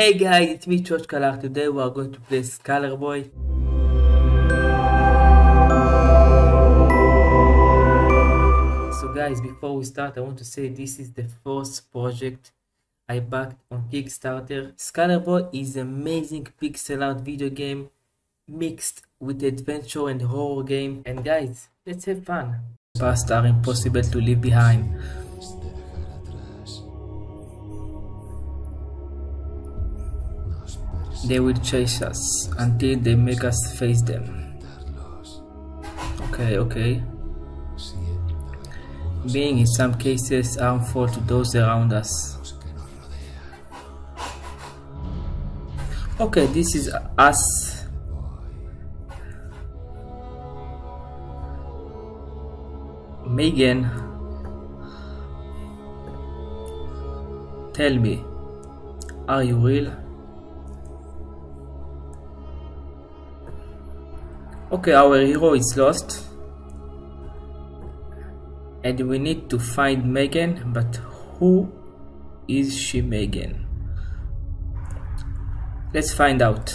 Hey guys, it's me Chochklah. Today we are going to play Skeler Boy. So guys, before we start, I want to say this is the first project I backed on Kickstarter. Skeler Boy is an amazing pixel art video game mixed with adventure and horror game. And guys, let's have fun. Past are impossible to leave behind. They will chase us until they make us face them. Okay, okay. Being in some cases harmful to those around us. Okay, this is us. Megan, tell me, are you real? Okay, our hero is lost. And we need to find Megan, but who is she Megan? Let's find out.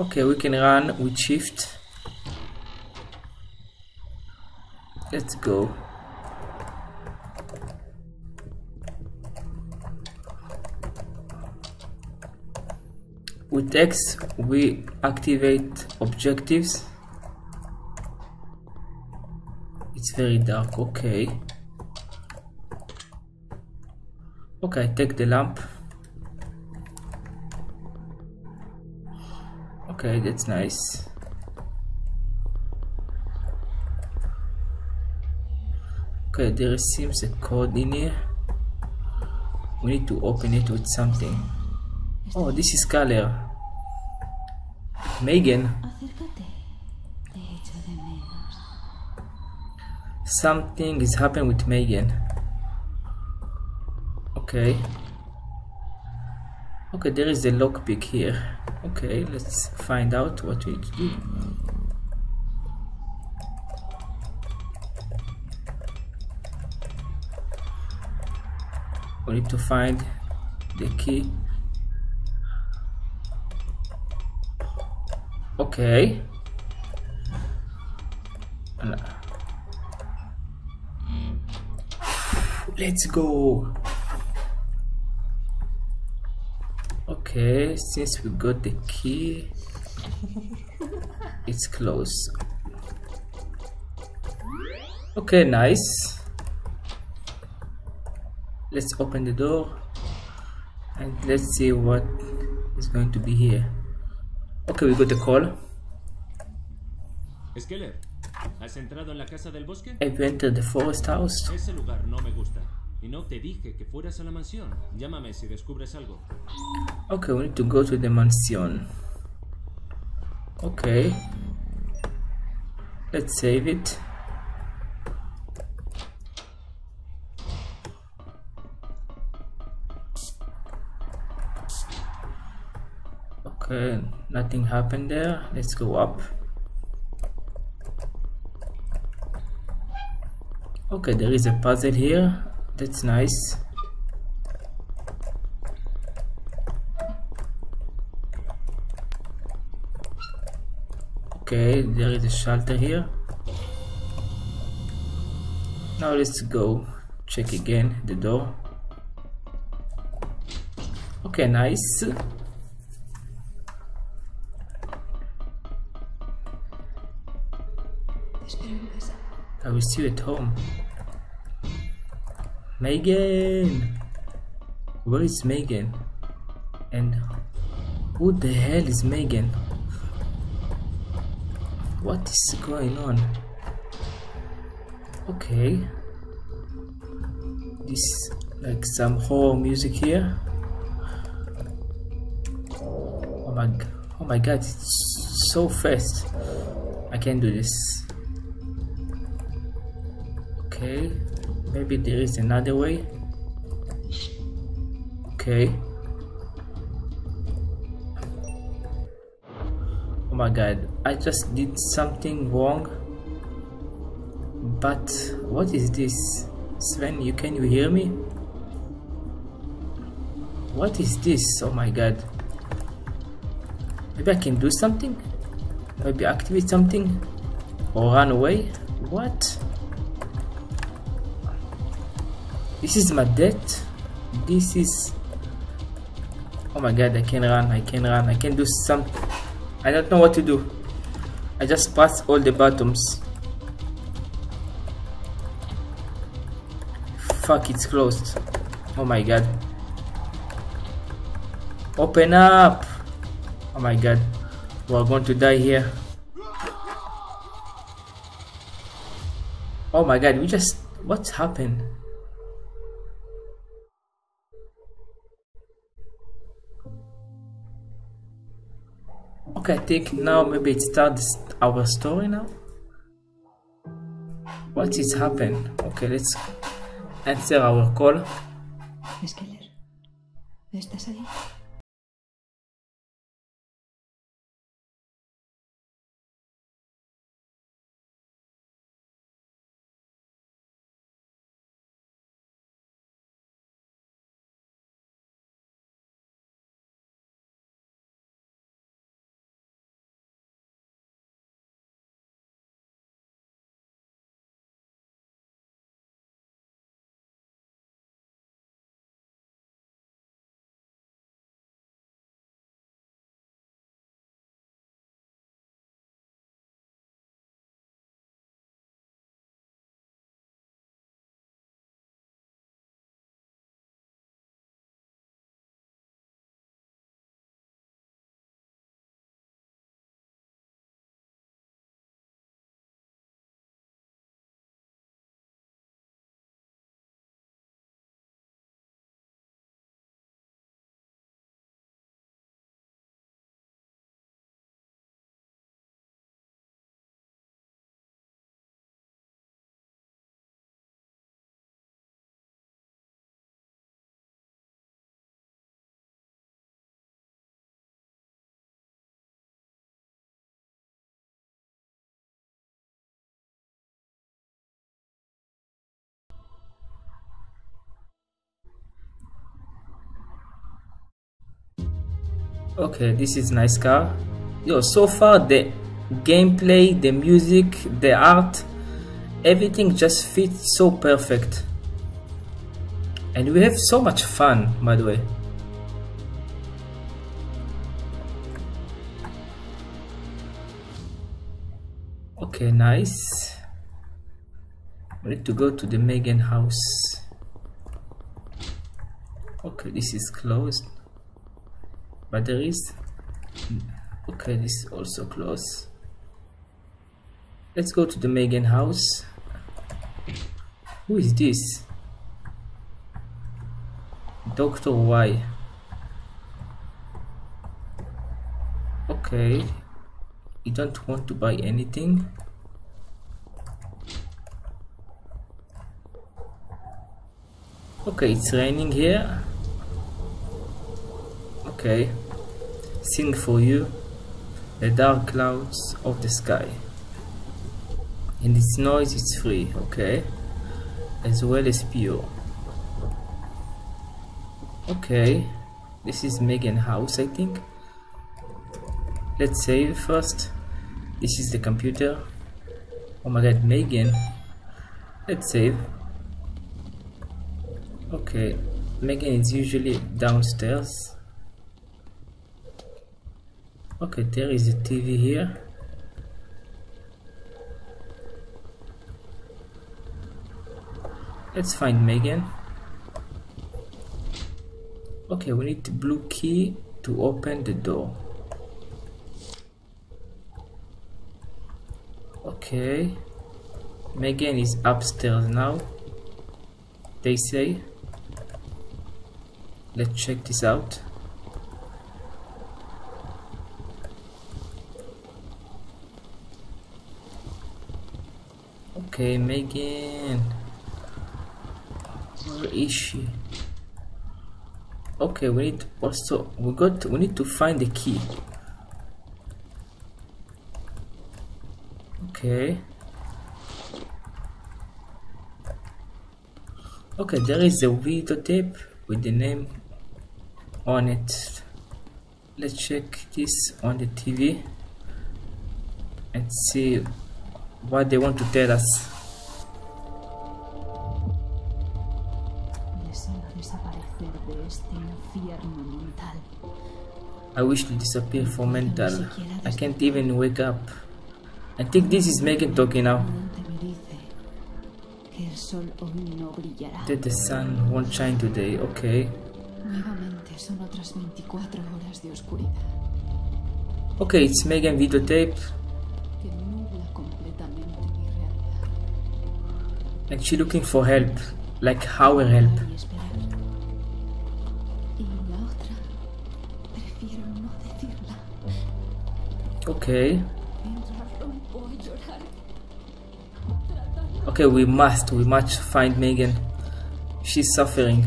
Okay, we can run with shift. Let's go. With X, we activate objectives. It's very dark, okay. Okay, take the lamp. Okay, that's nice. Okay, there seems a code in here. We need to open it with something. Oh, this is Skeler. Megan. Acércate. Te echo de menos. Something is happening with Megan. Okay. Okay, there is a lockpick here. Okay, let's find out what we need to do. We need to find the key. Okay. Let's go. Okay, since we got the key, it's closed. Okay, nice. Let's open the door and let's see what is going to be here. Okay, we got the call. Skeler, ¿has entrado en la casa del bosque? Have you entered the forest house? Ese lugar no me gusta. Y no te dije que fueras a la mansión. Llámame si descubres algo. Okay, we need to go to the mansion. Okay. Let's save it. Okay, nothing happened there. Let's go up. Okay, there is a puzzle here. That's nice. Okay, there is a shelter here. Now let's go check again the door. Okay, nice. I will see you at home. Megan! Where is Megan? And who the hell is Megan? What is going on? Okay. This like some horror music here. Oh my oh my god, it's so fast. I can't do this. Okay, maybe there is another way. Okay. Oh my god, I just did something wrong. But what is this? Sven, you can you hear me? What is this? Oh my god. Maybe I can do something? Maybe activate something? Or run away? What? This is my death? This is... Oh my god, I can run, I can run, I can do something. I don't know what to do. I just passed all the buttons. Fuck, it's closed. Oh my god. Open up! Oh my god. We're going to die here. Oh my god, we just... What's happened? Okay, I think now maybe it starts our story now. What is happened? Okay, let's answer our call. ¿estás ahí? Okay, this is nice car. Yo, so far the gameplay, the music, the art, everything just fits so perfect. And we have so much fun, by the way. Okay, nice. We need to go to the Megan house. Okay, this is closed batteries okay this is also close. Let's go to the Megan house. Who is this? Dr. Y. Okay. You don't want to buy anything? Okay it's raining here okay. Sing for you the dark clouds of the sky. And its noise is free okay? As well as pure. Okay. This is Megan house I think. Let's save first. This is the computer. Oh my god Megan. Let's save. Okay. Megan is usually downstairs okay there is a TV here. Let's find Megan. Okay we need the blue key to open the door. Okay Megan is upstairs now. They say. Let's check this out Okay, Megan. Where is she? Okay, we need also we got we need to find the key. Okay. okay there is a videotape with the name on it let's check this on the TV and see what they want to tell us. I wish to disappear for mental. I can't even wake up. I think this is Megan talking now. That the sun won't shine today okay. Nuevamente son otras 24 horas de oscuridad okay it's Megan videotape and she looking for help? Like our help? Okay. Okay we must we must find Megan. She's suffering.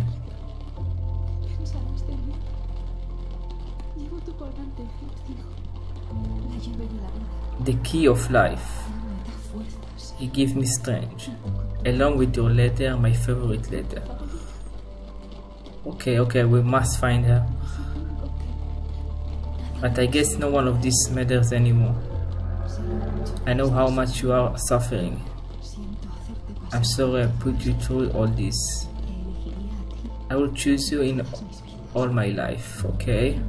The key of life. He gave me strength along with your letter my favorite letter. Okay okay we must find her. But i guess no one of this matters anymore. I know how much you are suffering. I'm sorry i put you through all this. I will choose you in all my life okay?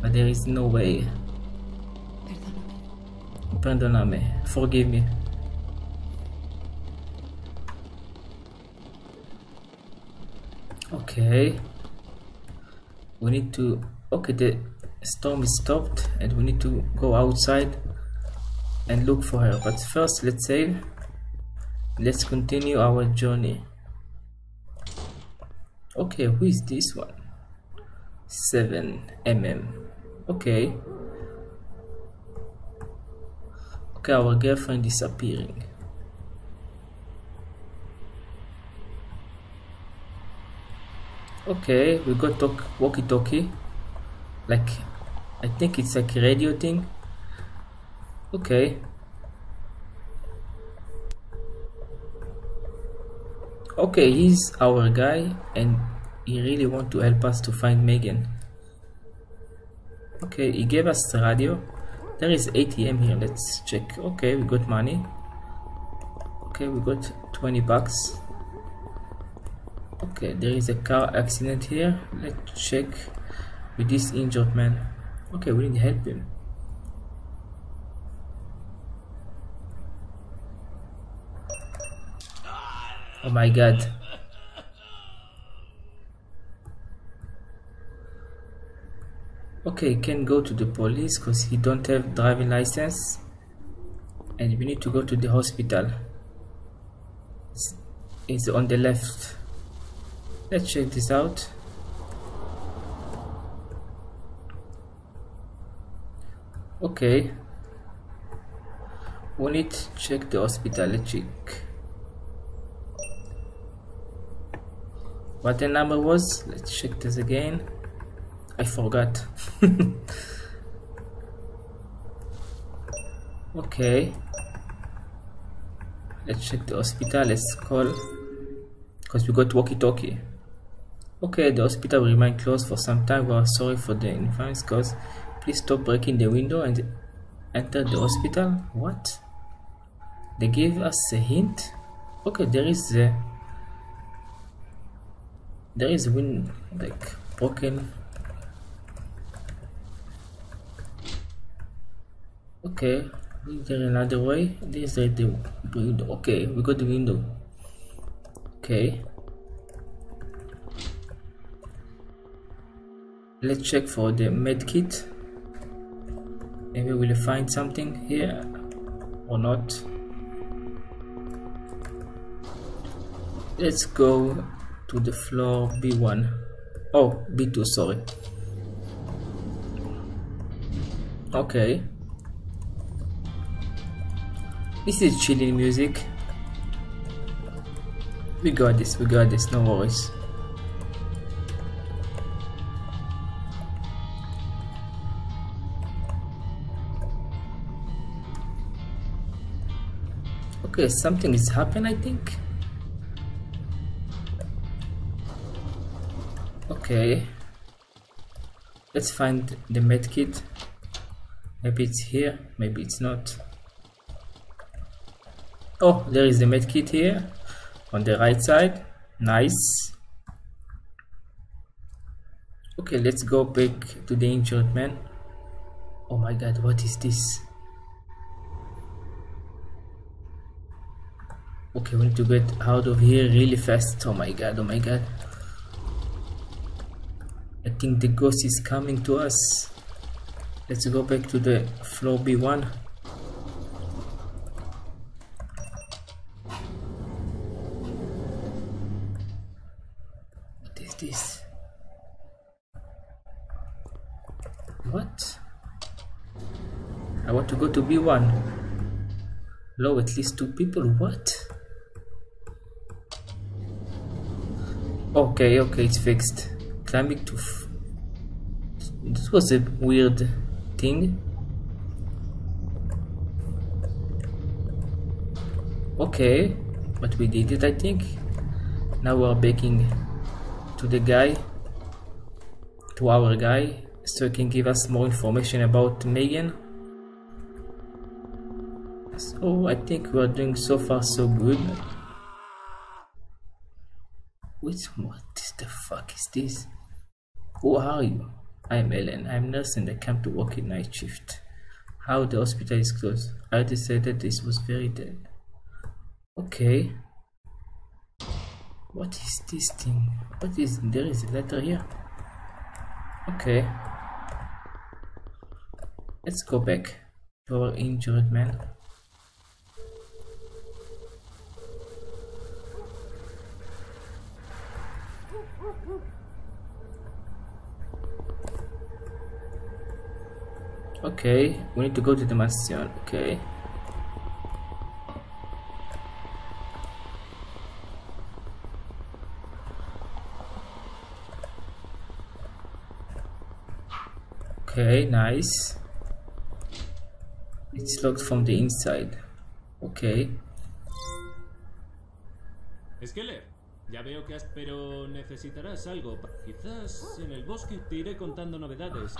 But there is no way. Pardoname. Forgive me okay. We need to okay the storm is stopped and we need to go outside and look for her. But first let's save let's continue our journey. Okay who is this one? 7 mm okay. Okay our girlfriend disappearing okay we got talk walkie talkie like i think it's like a radio thing. Okay. Okay he's our guy and he really want to help us to find megan. Okay he gave us the radio. There is atm here let's check. Okay we got money. Okay we got 20 bucks okay there is a car accident here. Let's check with this injured man. Okay we need to help him. Oh my god. Okay can go to the police because he don't have driving license. And we need to go to the hospital. It's on the left let's check this out. Okay. We need to check the hospital let's check what the number was? Let's check this again. I forgot. Okay. Let's check the hospital. Let's call because we got walkie-talkie okay the hospital will remain closed for some time we are sorry for the inconvenience cause please stop breaking the window and enter the hospital. What? They gave us a hint? Okay there is a there is a wind like broken. Okay is there another way? This is the window. Okay we got the window. Okay let's check for the med kit maybe we'll find something here or not. Let's go to the floor b1 oh b2 sorry. Okay. This is chilling music. We got this we got this no worries okay something is happening i think Okay. Let's find the medkit. Maybe it's here, maybe it's not. Oh, there is the medkit here on the right side. Nice. Okay, let's go back to the injured man. Oh my god, what is this? Okay, we need to get out of here really fast. Oh my god, oh my god. I think the ghost is coming to us. Let's go back to the floor B1. What is this? What? I want to go to B1. Low at least two people. What? Okay, okay, it's fixed. Climbing to. This was a weird thing. Okay, but we did it, I think. Now we're baking to the guy, to our guy, so he can give us more information about Megan. So I think we're doing so far so good. Which what the fuck is this? Who are you? I'm Ellen. I'm nurse and I came to work in night shift. How the hospital is closed. I decided this was very dead. Okay. What is this thing? What is there is a letter here? Okay. Let's go back to our injured man. Okay, we need to go to the mansion. Okay. Okay, nice. It's locked from the inside. Okay. Skeler, ya veo que has... Pero necesitarás algo. Quizás en el bosque te iré contando novedades.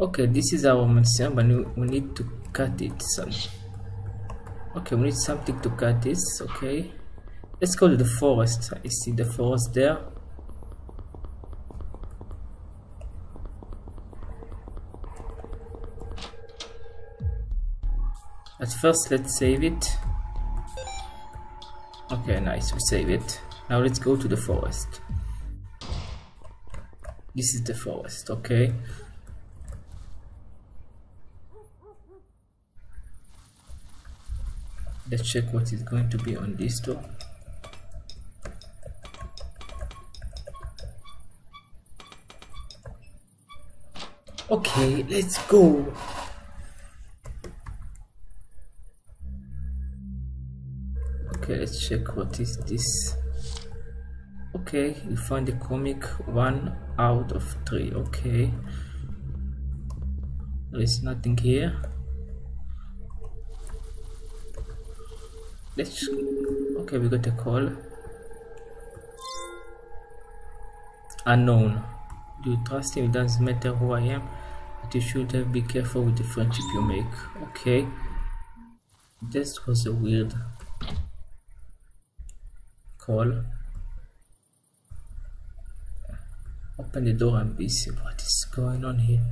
Okay, this is our mansion, but we, we need to cut it some. Okay, we need something to cut this. Okay, let's go to the forest. I see the forest there. At first, let's save it. Okay, nice, we save it. Now let's go to the forest. This is the forest, okay. Let's check what is going to be on this door okay let's go. Okay let's check what is this. Okay you find the comic one out of three. Okay. There is nothing here let's okay we got a call. Unknown. Do you trust him? It doesn't matter who i am but you should have be careful with the friendship you make okay? This was a weird call. Open the door and be see what is going on here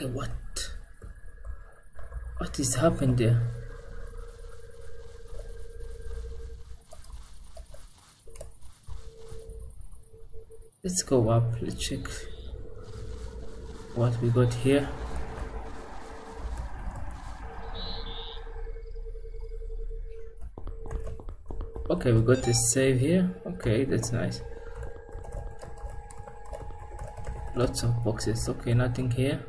Okay, what? What is happened there? Let's go up, let's check what we got here. Okay, we got a save here. Okay, that's nice. Lots of boxes. Okay, nothing here.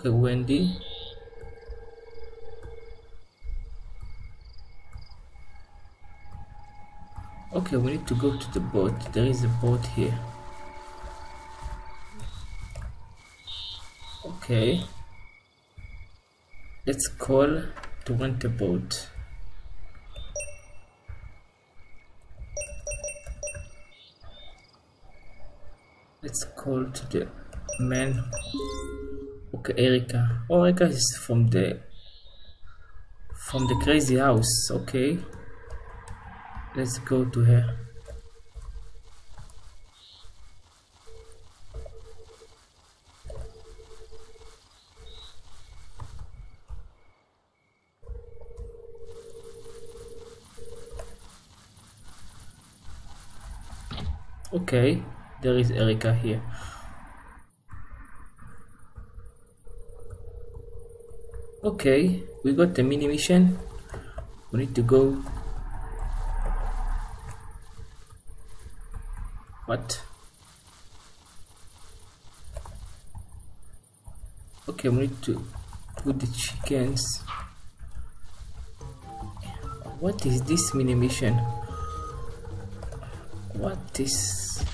Okay, Wendy. Okay, we need to go to the boat. There is a boat here. okay let's call to rent a boat let's call to the man okay Erica. Oh Erica is from the from the crazy house. Okay. Let's go to her. Okay there is Erica here okay we got the mini mission we need to go. What? Okay we need to put the chickens. What is this mini mission what is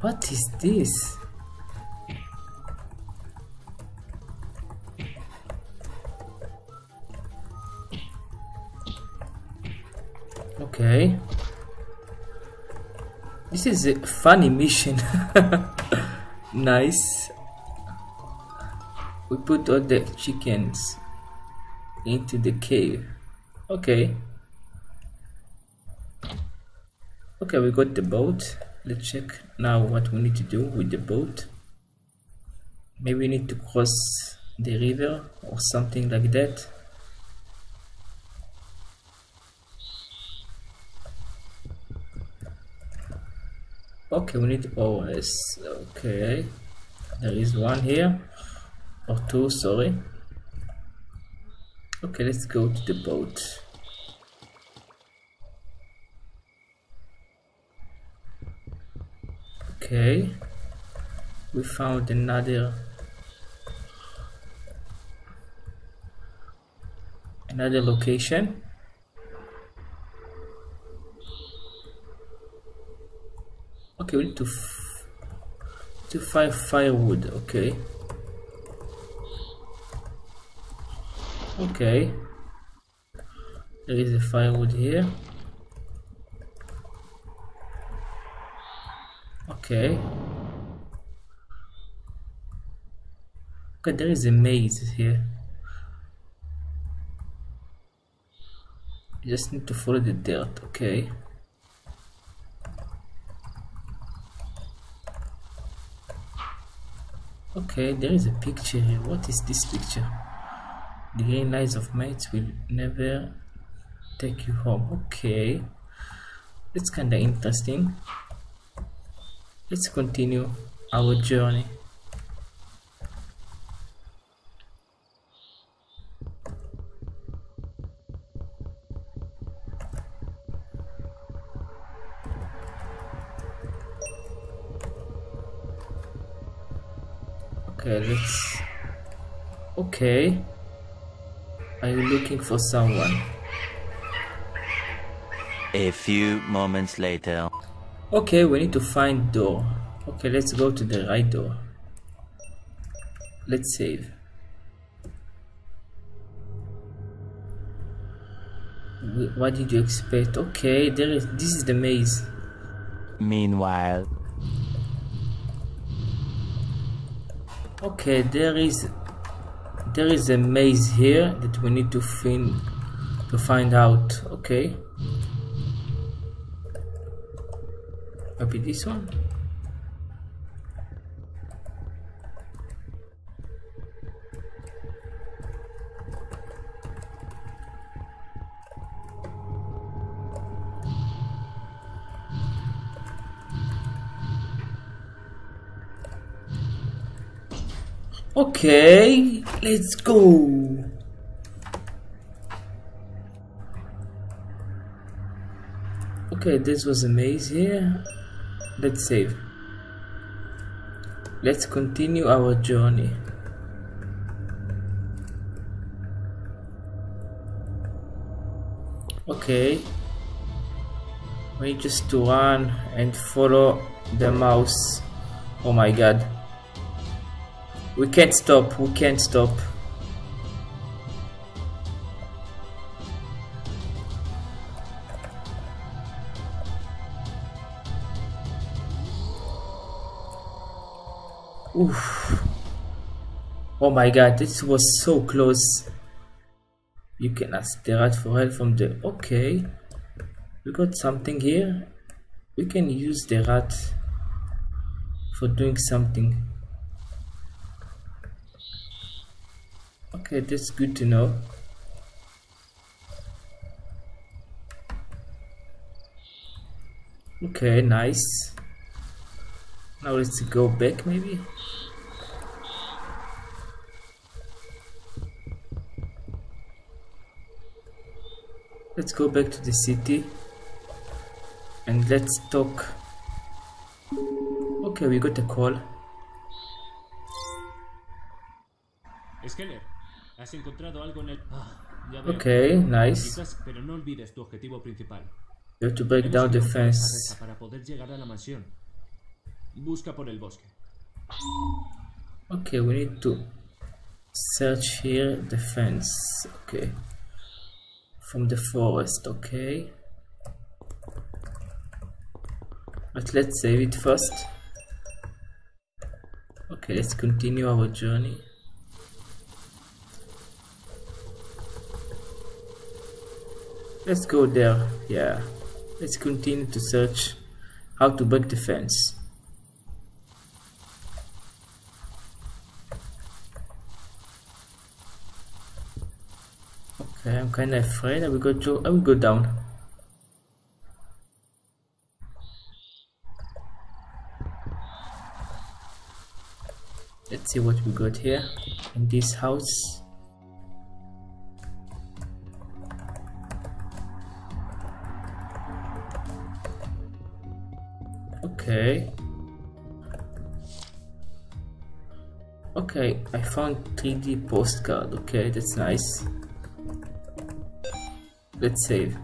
what is this okay. This is a funny mission. Nice. We put all the chickens into the cave. Okay. Okay we got the boat. Let's check now what we need to do with the boat. Maybe we need to cross the river or something like that okay we need oh, OS okay. There is one here. Or two sorry. Okay let's go to the boat. Okay. We found another another location okay we need to to find firewood okay. Okay. There is a firewood here. Okay. Okay there is a maze here. You just need to follow the dirt okay okay there is a picture here. What is this picture? The green lights of mates will never take you home. Okay. It's kinda interesting. Let's continue our journey okay. Are you looking for someone? A few moments later. okay we need to find door. Okay let's go to the right door. Let's save. What did you expect? Okay there is this is the maze. Meanwhile, okay there is there is a maze here that we need to find to find out okay? Maybe this one? Okay, let's go. Okay, this was a maze here. Let's save. Let's continue our journey. Okay. We need just to run and follow the mouse. Oh my god We can't stop. We can't stop. Oof. Oh my god, this was so close. You can ask the rat for help from the... Okay. We got something here. We can use the rat for doing something. Okay, that's good to know. Okay, nice. Now let's go back maybe. Let's go back to the city and let's talk. Okay, we got a call. Skeler, has encontrado algo en el... Ah, ya veo. Okay, nice. Pero no olvides tu objetivo principal. You have to break down the ido por esa fence. Para poder llegar a la mansión. Busca por el bosque. Okay, we need to search here the fence. Okay. From the forest, okay. But let's save it first. Okay, let's continue our journey. Let's go there. Yeah. Let's continue to search how to break the fence. Okay, I'm kind of afraid. I will go. To, I will go down. Let's see what we got here in this house. Okay. Okay, I found 3D postcard. Okay, that's nice. Let's save.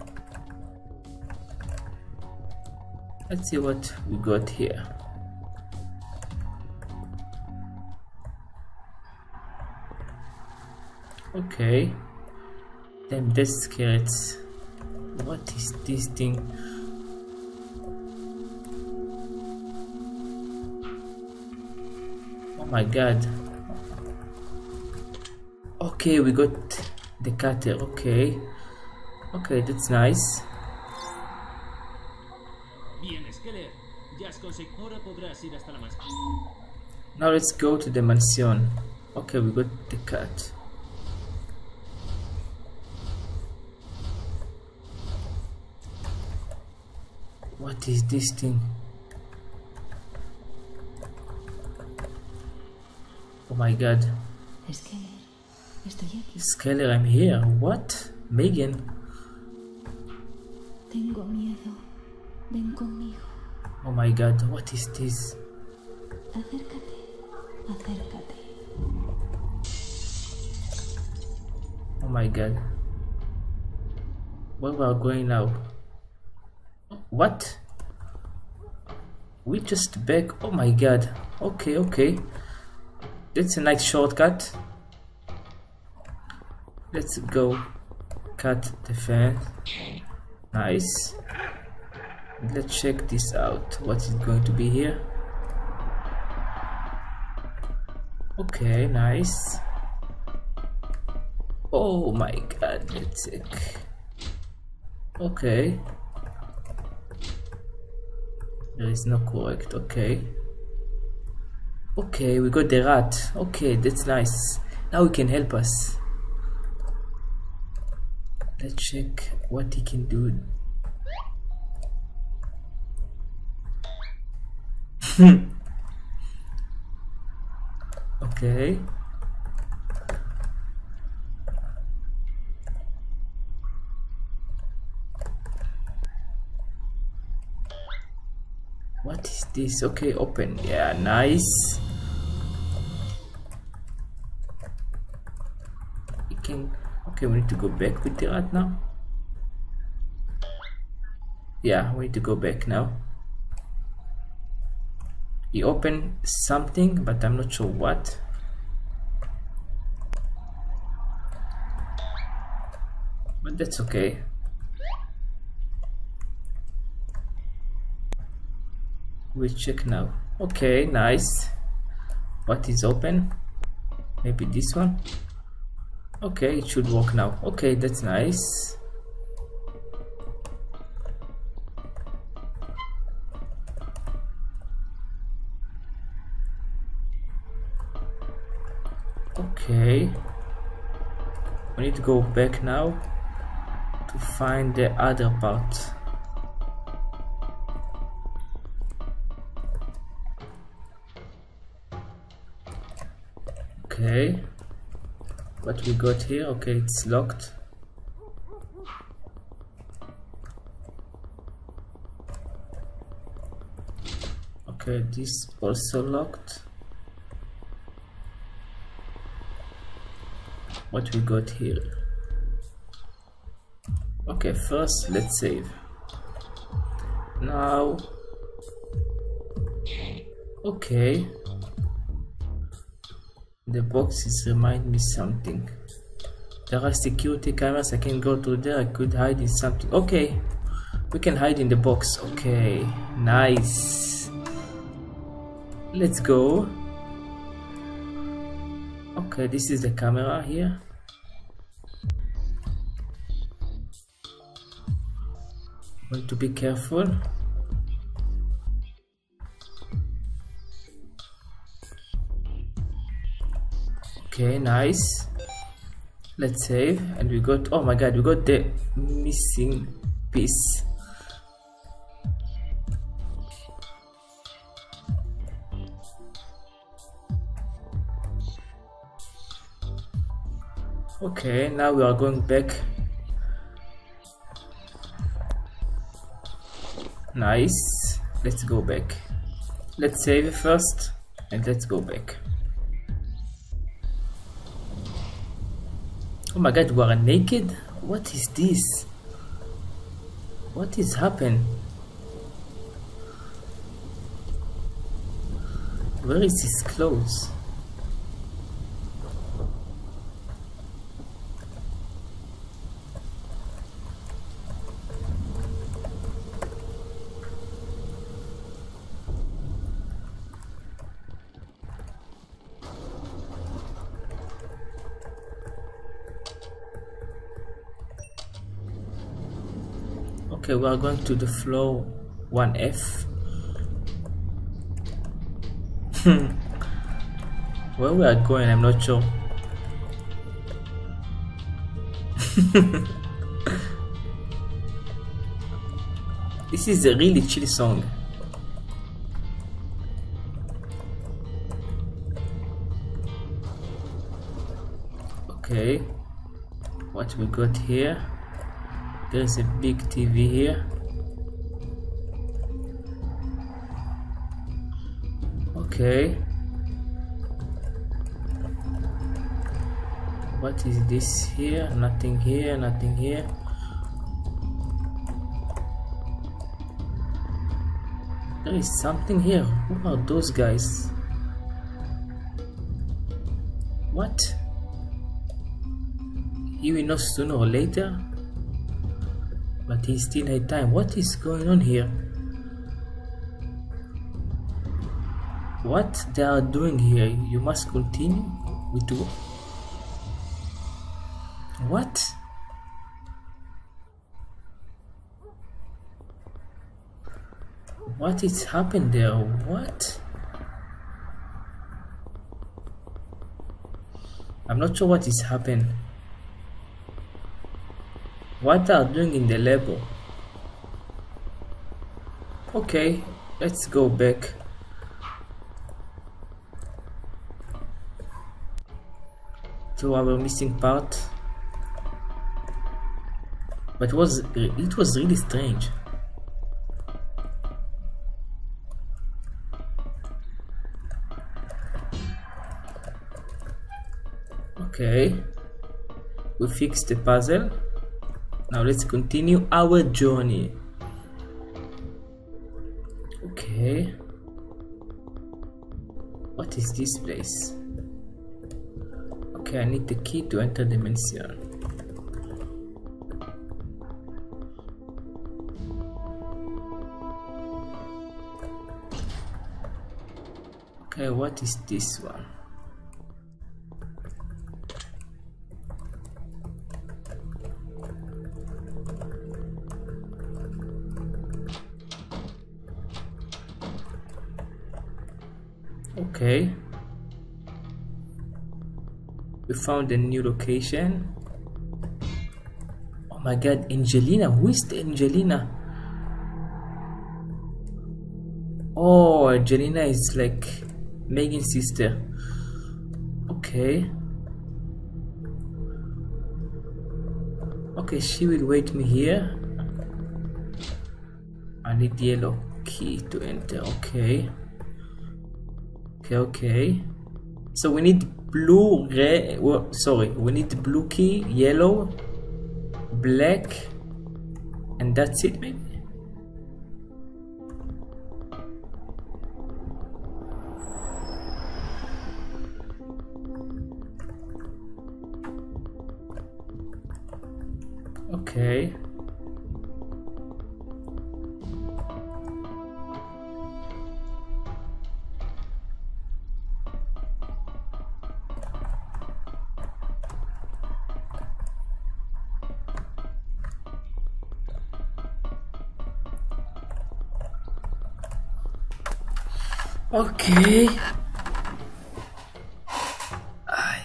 Let's see what we got here. Okay. Damn, that's scared. What is this thing? My god. Okay, we got the cutter. Okay. Okay, that's nice. Bien, Skeler. Ya has conseguido. Ahora podrás ir hasta la mansión. Now let's go to the mansion. Okay, we got the cat. What is this thing? Oh my god. Skeller, estoy aquí. Skyler, I'm here. What? Megan? Tengo miedo. Ven conmigo. Oh my god, what is this? Acércate. Acércate. Oh my god. Where we are going now? What? We just back. Oh my god. Okay, okay. That's a nice shortcut. Let's go cut the fan. Nice. Let's check this out. What is going to be here? Okay, nice. Oh my god, let's check. Okay. There is no correct, okay. Okay, we got the rat. Okay, that's nice. Now he can help us. Let's check what he can do. okay. What is this? Okay, open. Yeah, nice. working. Okay, we need to go back with the right now. Yeah, we need to go back now. He opened something, but I'm not sure what. But that's okay. we check now okay nice what is open maybe this one Okay, it should work now. Okay, that's nice. Okay. We need to go back now to find the other part. Okay. What we got here? Okay, it's locked. Okay, this also locked. What we got here? Okay, first let's save. Now, okay, the boxes remind me something. There are security cameras. I can go to there. I could hide in something. Okay, we can hide in the box. Okay, nice. Let's go. Okay, this is the camera here. Want to be careful. Okay, nice. Let's save, and we got. Oh my god, we got the missing piece. Okay, now we are going back. Nice. Let's go back. Let's save it first and let's go back. Oh my god, we are naked? What is this? What is happening? Where is his clothes? Okay, we are going to the floor 1F. Where we are going, I'm not sure. this is a really chill song. Okay, what we got here? There's a big TV here. Okay. What is this here? Nothing here, nothing here. There is something here. Who are those guys? What? He will know sooner or later? But he still had time. What is going on here? What they are doing here? You must continue with what? What? What is happened there? What? I'm not sure what is happening. What are doing in the label? Okay, let's go back. To our missing part. But it was it was really strange. Okay, we fixed the puzzle now let's continue our journey. Okay. What is this place? Okay I need the key to enter dimension. Okay what is this one? Found a new location. Oh my god, Angelina. Who is the Angelina? Oh, Angelina is like Megan's sister. Okay. Okay, she will wait me here. I need yellow key to enter. Okay. Okay, okay. So we need blue, red. Well, sorry, we need blue key, yellow, black, and that's it, maybe. Okay. Okay. Ay.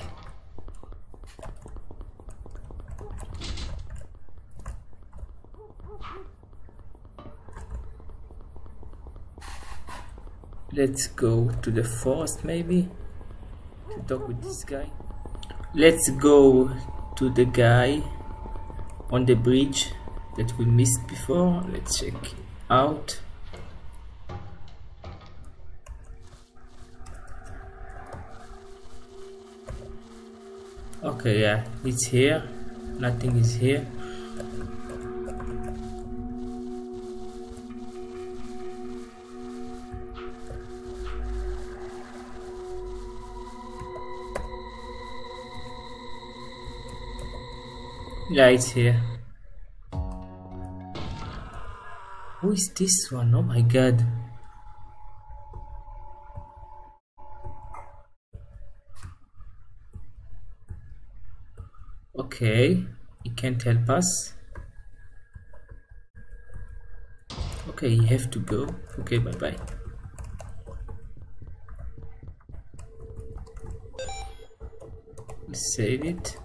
Let's go to the forest maybe to talk with this guy. Let's go to the guy on the bridge that we missed before. Let's check out. Okay, yeah, it's here. Nothing is here. Yeah, it's here. Who is this one? Oh my god. Okay, he can't help us. Okay, you have to go. Okay, bye bye. Let's save it.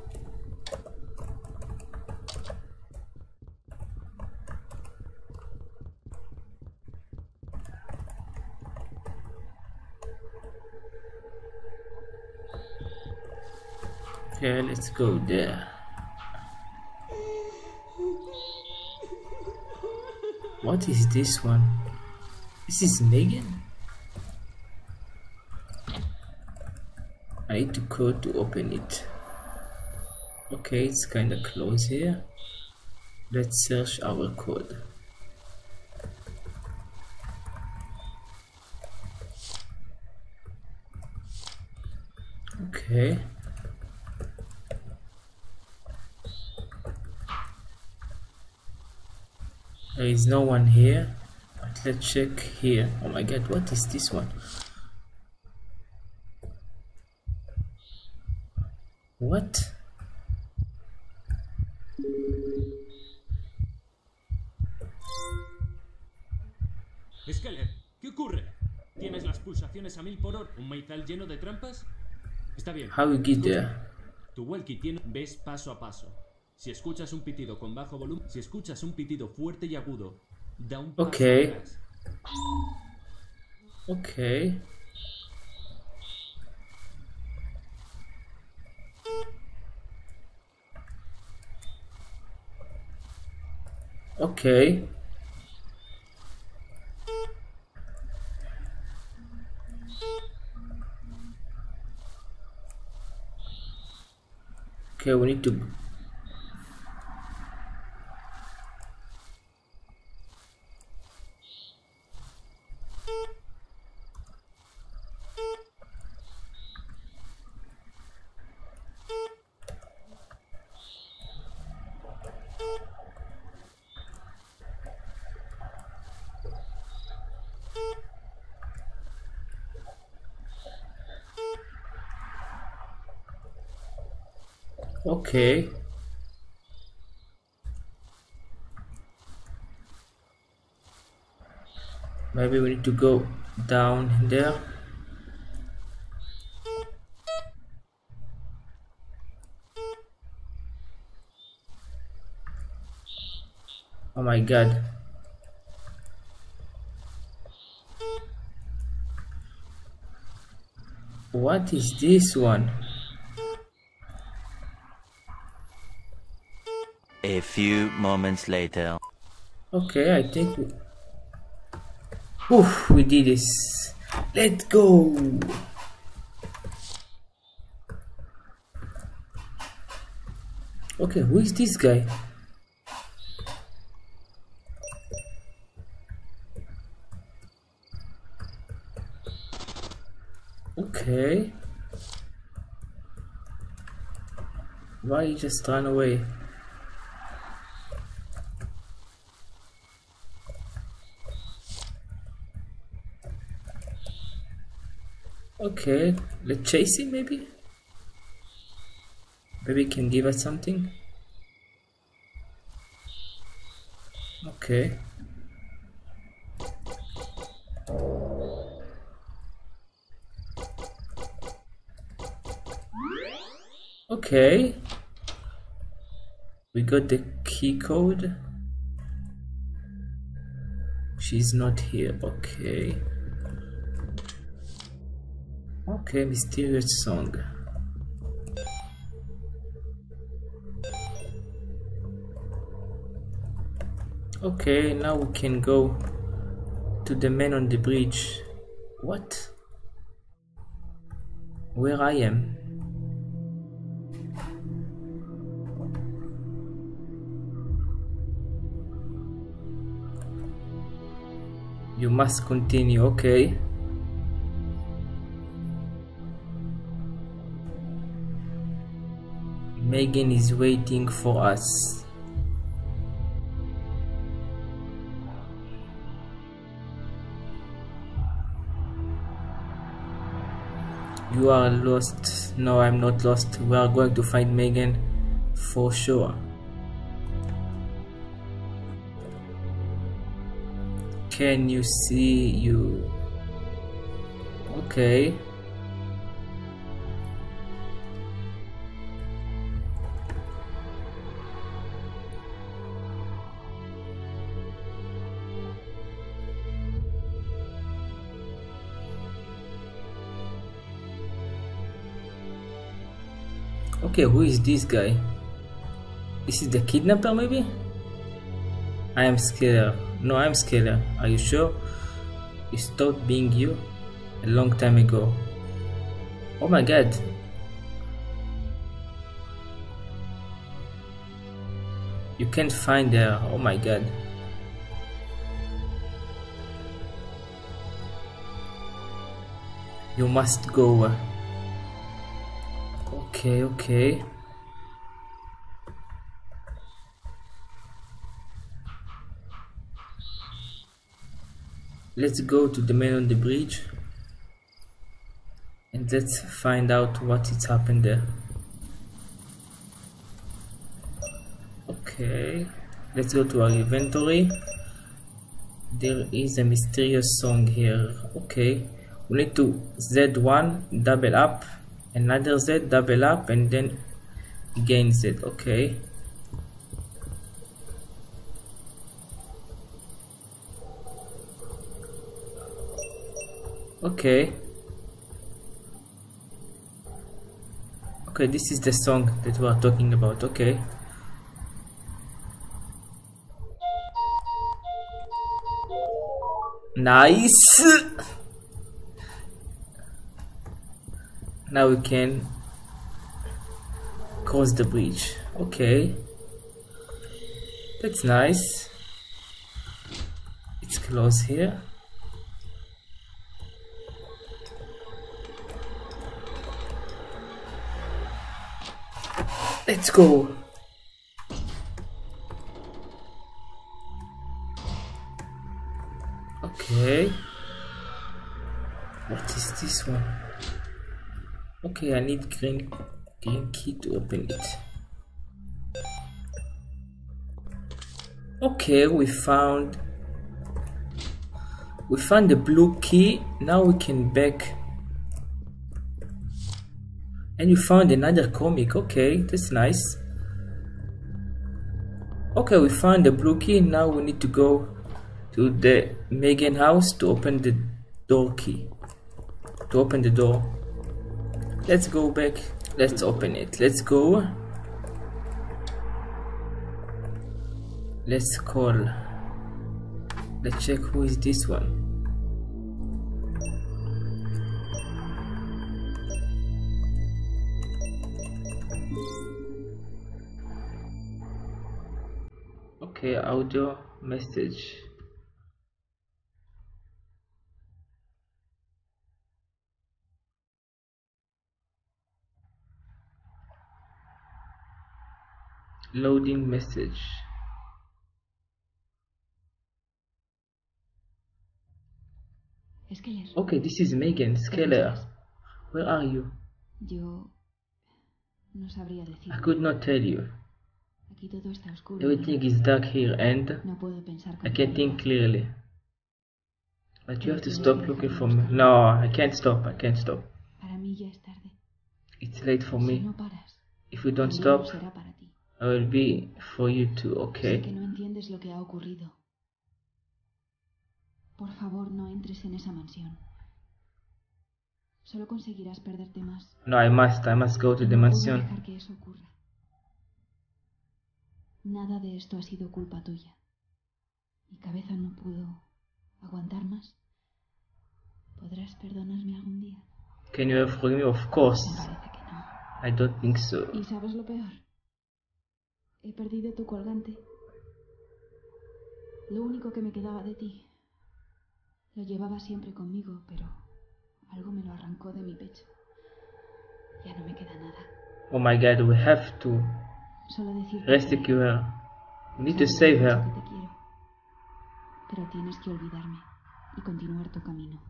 Okay, let's go there. What is this one? This is Megan? I need to code to open it. Okay, it's kinda close here. Let's search our code. Okay. Is no one here. But let's check here. Oh my god, what is this one? What? Skeller, ¿qué ocurre? ¿Tienes las pulsaciones a mil por hora? ¿Un maizal lleno de trampas? Está bien. How we get there? Tu walkie tiene ves paso a paso. Si escuchas un pitido con bajo volumen, si escuchas un pitido fuerte y agudo, da un paso Ok. atrás. Okay. Okay. Okay, we need to Okay. Maybe we need to go down there. Oh my god. What is this one? A few moments later. Okay, I think we... Oof, we did this. Let's go! Okay, who is this guy? Okay. Why you just run away? Okay, let's chase him maybe? Maybe he can give us something? Okay. Okay. We got the key code. She's not here. Okay. Okay, mysterious song. Okay, now we can go to the man on the bridge. What? Where I am? You must continue, okay. Megan is waiting for us. You are lost. No, I'm not lost. We are going to find Megan for sure. Can you see you? Okay. Okay, who is this guy? This is the kidnapper maybe? I am Skeler. No, I'm Skeler. Are you sure? He stopped being you a long time ago. Oh my god. You can't find her. Oh my god. You must go. Okay, okay. Let's go to the man on the bridge and let's find out what it's happened there. Okay, let's go to our inventory. There is a mysterious song here. Okay, we need to Z1 double up another Z double up and then again Z okay. Okay. Okay this is the song that we are talking about okay. Nice now we can cross the bridge. Okay. That's nice. It's close here. Let's go. Okay. What is this one okay i need green green key to open it. Okay we found we found the blue key. Now we can back. And you found another comic. Okay that's nice. Okay we found the blue key. Now we need to go to the Megan house to open the door key to open the door. Let's go back. Let's open it. Let's go. Let's call. Let's check who is this one. okay audio message loading message. Okay this is Megan. Skeler where are you? Yo no sabría decir. I could not tell you. Aquí todo está oscuro. everything is dark here and No puedo pensar con I can't think clearly. But you have to stop looking for me. No I can't stop I can't stop. Para mí ya es tarde. it's late for me. if we don't stop I will be for you too Sé que okay no entiendes lo que ha ocurrido. Por favor, no entres en esa mansión. Solo conseguirás perderte más. no I must I must go to the No puedo mansion dejar que eso ocurra. Nada de esto ha sido culpa tuya. Mi cabeza no pudo aguantar más. ¿Podrás perdonarme algún día? can you forgive me of Me course parece que no. I don't think so ¿Y sabes lo peor? He perdido tu colgante. Lo único que me quedaba de ti. Lo llevaba siempre conmigo, pero algo me lo arrancó de mi pecho. Ya no me queda nada. oh my god we have to Solo rescue her we need to save her que te quiero. Pero tienes que olvidarme y continuar tu camino.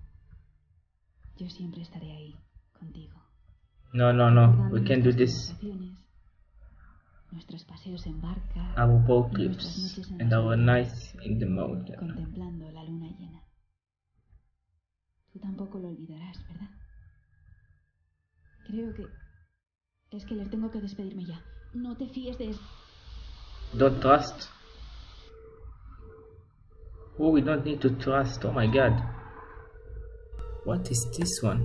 Yo siempre estaré ahí, contigo. no no no we can't do this Nuestros paseos en barca. our en and our nights in the mountain contemplando la luna llena. Tú tampoco lo olvidarás, ¿verdad? Creo que... Es que les tengo que despedirme ya. No te fíes de... don't trust oh we don't need to trust oh my god what is this one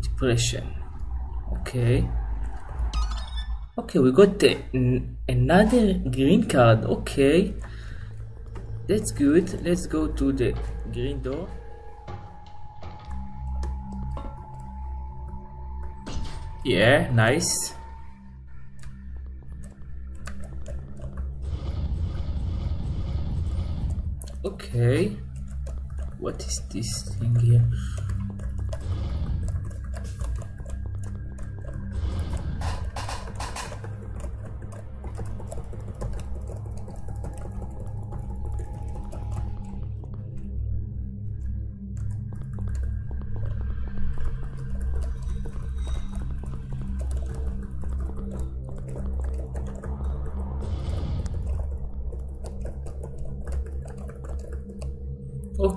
depression okay okay we got the, another green card. Okay. That's good. Let's go to the green door. Yeah nice. Okay. What is this thing here?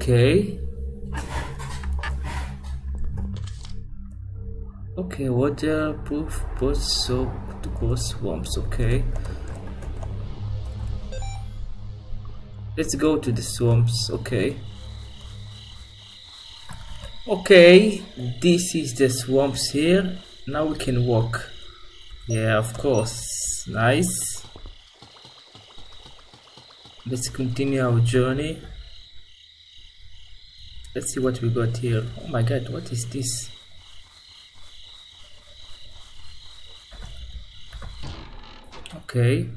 Okay. Okay, waterproof post soap to go swamps, okay. Let's go to the swamps, okay. Okay, this is the swamps here. Now we can walk. Yeah, of course. Nice. Let's continue our journey. Let's see what we got here. Oh my god, what is this? Okay.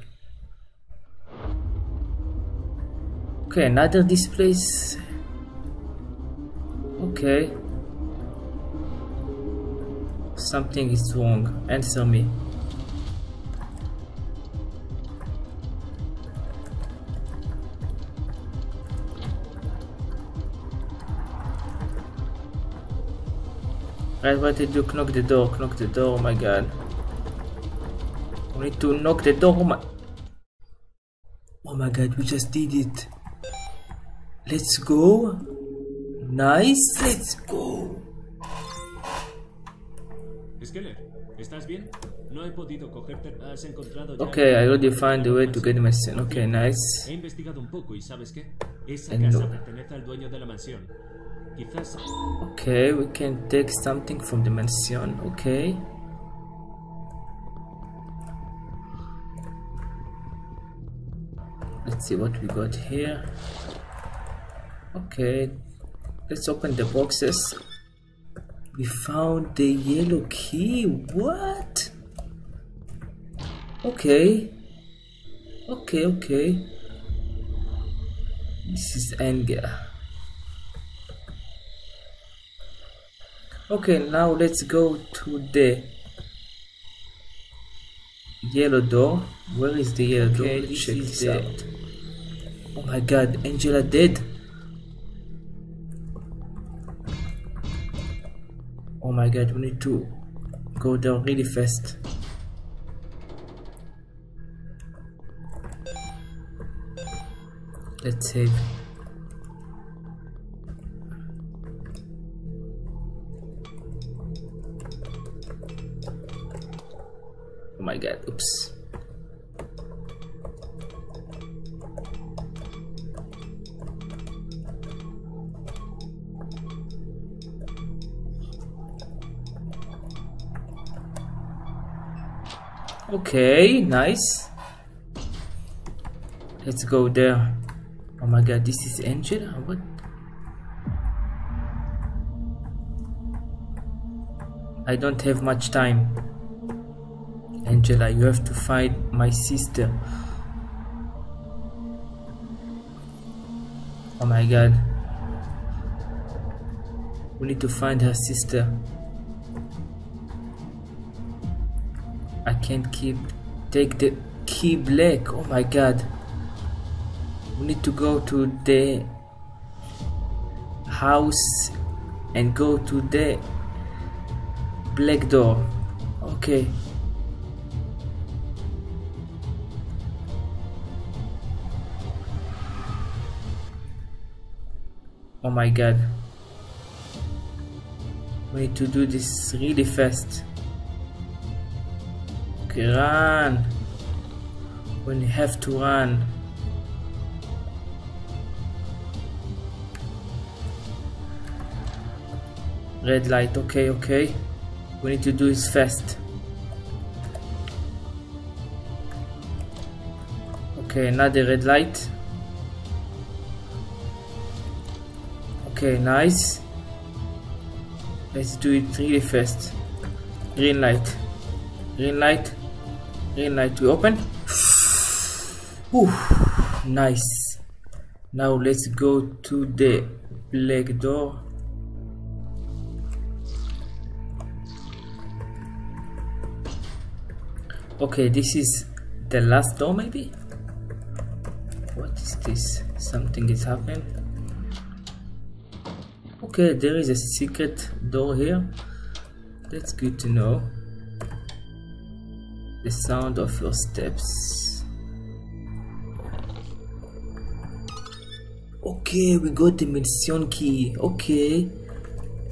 Okay, another displays. Okay. Something is wrong. Answer me. Right, what did you knock the door? Knock the door, oh my god. We need to knock the door, oh my... Oh my god, we just did it. Let's go. Nice, let's go. Skeler, ¿estás bien? No he podido cogerte. ¿Has encontrado ya Okay, I already found the way to get my son. Okay, nice. He investigado un poco y ¿sabes qué? Esa casa no. pertenece al dueño de la mansión. Okay, we can take something from the mansion. Okay. Let's see what we got here. Okay, let's open the boxes. We found the yellow key. What? Okay. Okay, okay. This is anger. Okay, now let's go to the yellow door. Where is the yellow door? Let's check is this the- out. Oh my god, Angela dead. Oh my god, we need to go down really fast. Let's save. God, oops. Okay, nice. Let's go there. Oh my god, this is Angela? What? I don't have much time. Angela, you have to find my sister. Oh my god. We need to find her sister. I can't keep take the key black. Oh my god. We need to go to the house and go to the black door. Okay. Oh my god. We need to do this really fast. Okay, run. When you have to run. Red light, okay, okay. We need to do this fast. Okay, another red light. Okay, nice. Let's do it really fast. Green light. Green light. Green light. We open. Whew, nice. Now let's go to the black door. Okay, this is the last door maybe? What is this? Something is happening. Okay, there is a secret door here. That's good to know. The sound of your steps. Okay, we got the mission key. Okay,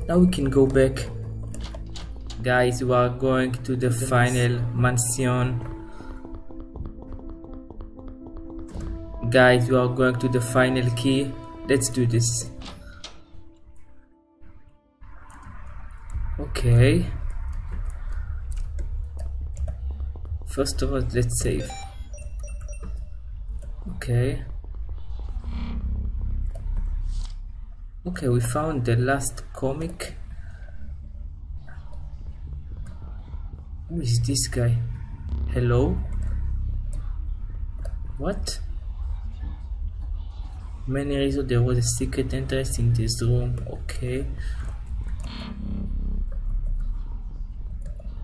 now we can go back. Guys, we are going to the final mansion. Guys, we are going to the final key. Let's do this. Okay. First of all, let's save. Okay. Okay, we found the last comic. Who is this guy? Hello? What? Many reasons there was a secret entrance in this room. Okay.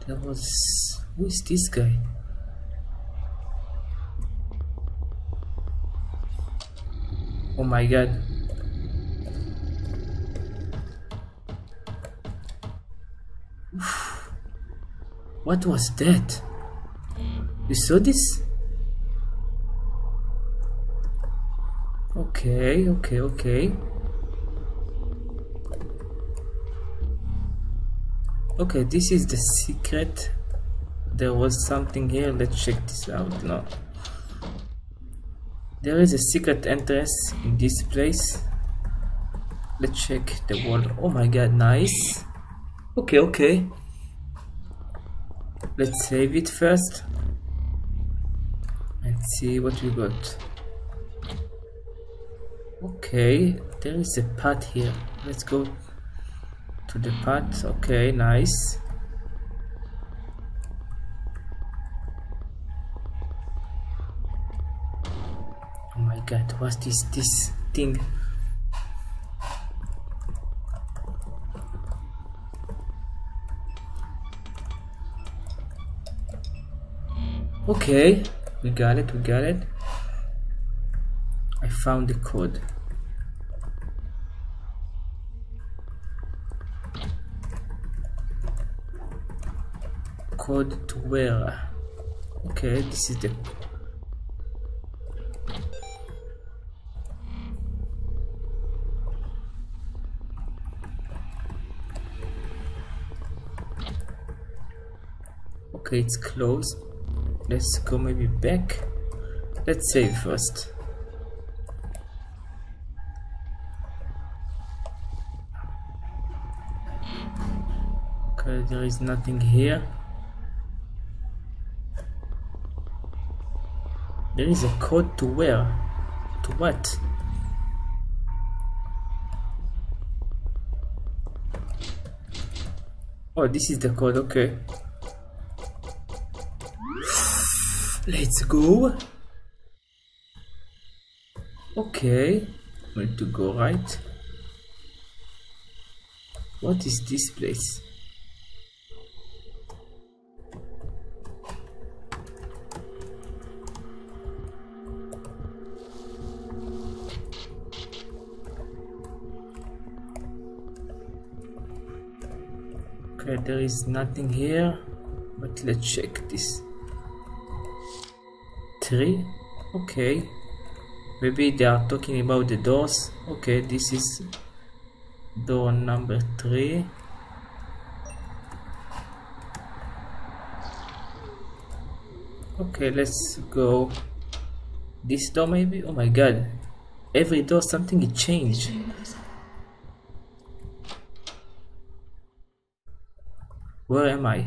There was. Who is this guy? Oh my god. Oof. What was that? You saw this? Okay, okay, okay. Okay, this is the secret. There was something here. Let's check this out. now There is a secret entrance in this place. Let's check the wall. Oh my god, nice. Okay, okay. Let's save it first. And see what we got. Okay, there is a path here. Let's go to the path. Okay, nice. Oh my god, what is this thing? Okay, we got it, we got it. I found the code. Code to where? Okay, this is the Okay, it's closed. Let's go maybe back. Let's save first. Okay, there is nothing here. There is a code to where? To what? Oh, this is the code, okay. Let's go. Okay, going to go right. What is this place? There is nothing here, but let's check this. Three? Okay. Maybe they are talking about the doors. Okay, this is door number three. Okay, let's go. This door maybe? Oh my god. Every door something changed. Where am I?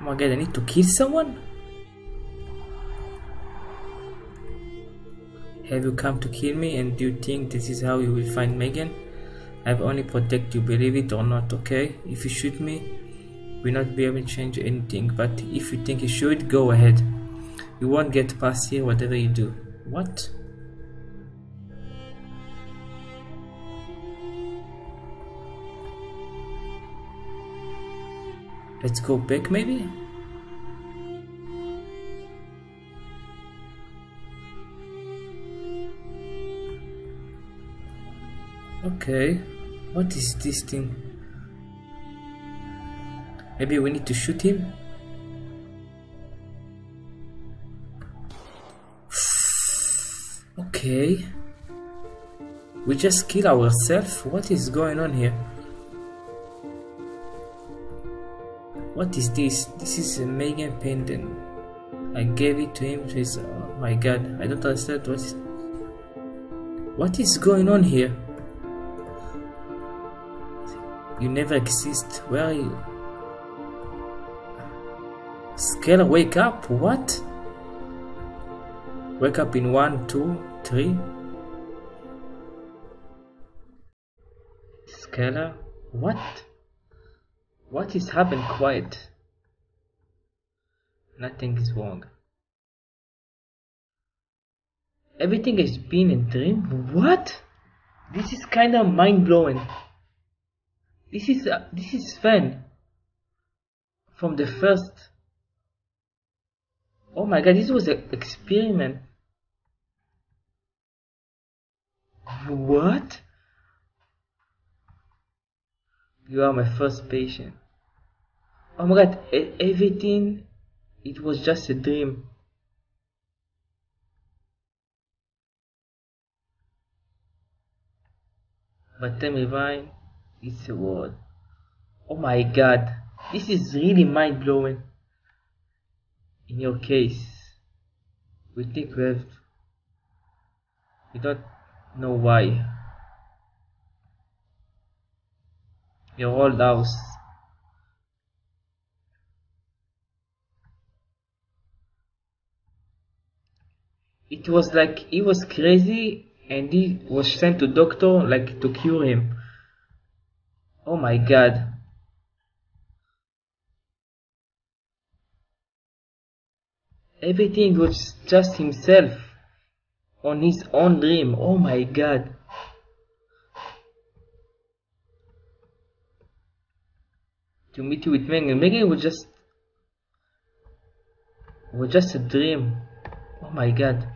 Oh my god, I need to kill someone? Have you come to kill me and do you think this is how you will find Megan? I've only protect you, believe it or not, okay? If you shoot me, we'll not be able to change anything, but if you think you should, go ahead. You won't get past here whatever you do. What? Let's go back maybe? Okay, what is this thing? Maybe we need to shoot him? Okay. We just kill ourselves? What is going on here? What is this? This is a Megan pendant. I gave it to him. His, oh my god, I don't understand what is. What is going on here? You never exist. Where are you? Skeler, wake up! What? Wake up in one, two, three. Skeler, what? What is happened? Quiet. Nothing is wrong. Everything has been a dream. What? This is kind of mind blowing. This is uh, this is fun. From the first. Oh my god! This was an experiment. What? You are my first patient. Oh my god, everything, it was just a dream. But Tim Revine, it's a word. Oh my god, this is really mind blowing. In your case, we think we have, we don't know why. Your old house. It was like he was crazy and he was sent to doctor like to cure him. Oh my god. Everything was just himself on his own dream. Oh my god. To meet you with Megan. Megan was just was just a dream. Oh my god.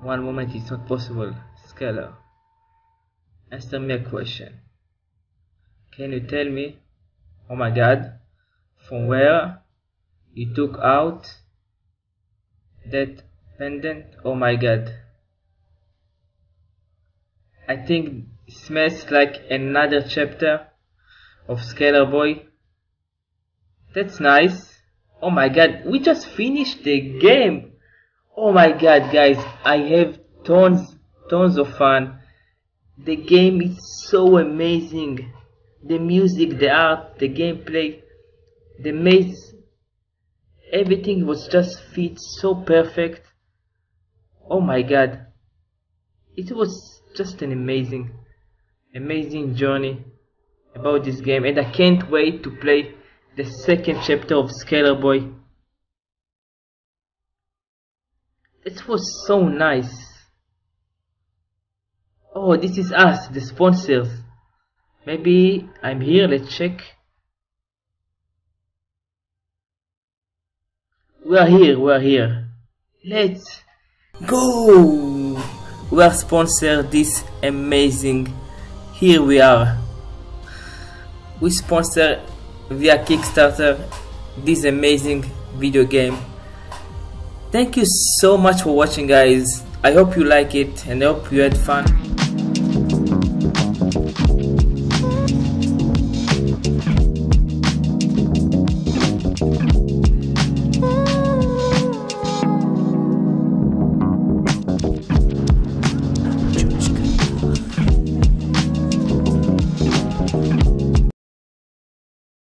One moment it's not possible. Skeler. Answer me a question. Can you tell me, oh my god, from where you took out that pendant? Oh my god. I think smells like another chapter of Skeler Boy. That's nice. Oh my god, we just finished the game. Oh my god, guys, I have tons, tons of fun. The game is so amazing. The music, the art, the gameplay, the maze, everything was just fit so perfect. Oh my god. It was just an amazing, amazing journey about this game and I can't wait to play the second chapter of Skeler Boy. It was so nice. Oh, this is us, the sponsors. Maybe I'm here, let's check. We are here, we are here. Let's go! We are sponsored this amazing. Here we are. We sponsor via Kickstarter this amazing video game. Thank you so much for watching guys. I hope you like it and I hope you had fun.